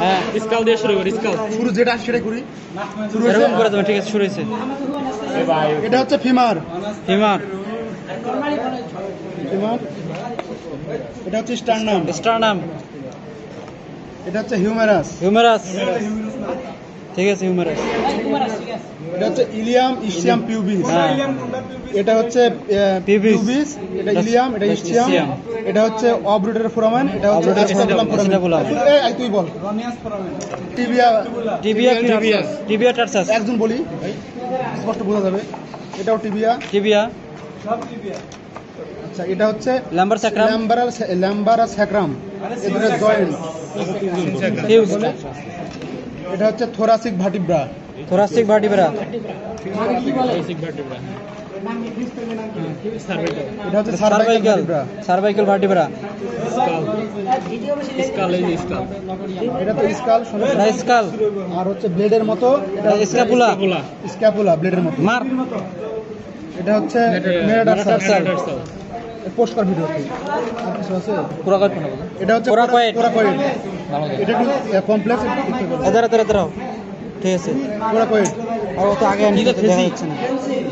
হ্যাঁ স্কাল দিয়ে শুরু করি স্কাল শুরু যেটা সেটা সেটাই করি। শুরু এরকম করে দেবো ঠিক আছে শুরু হয়েছে। এটা হচ্ছে ফিমার। ফিমার। ফিমার? এটা হচ্ছে স্টারনাম স্টারনাম এটা হচ্ছে হিউমেরাস। হিউমেরাস। ঠিক আছে হিউমেরাস এটা হচ্ছে ইলিয়াম ইসিয়াম পিউবিস। হ্যাঁ। এটা হচ্ছে. পিউবিস। এটা ইলিয়াম এটা ইসিয়াম এটা হচ্ছে অবরুটের ফোরামেন এটা হচ্ছে এই তুই বল। Tibia tibia tibia tarsus. একজন বলি স্পষ্ট বোঝা যাবে। এটাও টিবিয়া টিবিয়া আচ্ছা এটা হচ্ছে ল্যাম্বার স্যাক্রাম ল্যাম্বারাস ল্যাম্বারাস স্যাক্রাম এ দুটো জয়েন্ট। হিউজ এটা হচ্ছে thoracic vertebra thoracic vertebra basic এটা হচ্ছে সার্ভাইকাল সার্ভাইকাল স্কাল এটা তো স্কাল এটা স্কাল আর হচ্ছে ব্লেডের মতো। এটা স্ক্যাপুলা স্ক্যাপুলা ব্লেডের মতো। মার এটা হচ্ছে Metatarsal. পোস্ট কর ভিডিও আর কিছু আছে? পুরো কয় ফোন এটা হচ্ছে এটা একটু কমপ্লেক্স ঠিক আছে। কোরাকয়েড আর ও আগে দেখা যাচ্ছে না।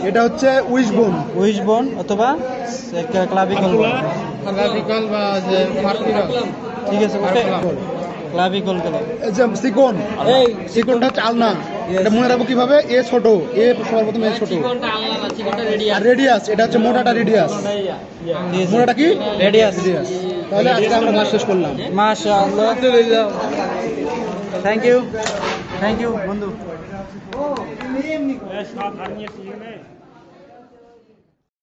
এটা হচ্ছে উইশবোন উইশ বোন অথবা ক্লাভিকল ক্লাভিকল বা যে ঠিক আছে ওকে। ক্লাভিকল গেল এই যে সিকোন এই সিকোনটা হচ্ছে আলনা। এটা মনে রাখব কীভাবে? এ ছোট এ সবার প্রথমে এ ছোট। আর রেডিয়াস এটা হচ্ছে মোটাটা রেডিয়াস মোটাটা কি? রেডিয়াস রেডিয়াস তাহলে আজকে আমরা মাস শেষ করলাম। মাশাআল্লাহ। থ্যাংক ইউ থ্যাংক ইউ বন্ধু।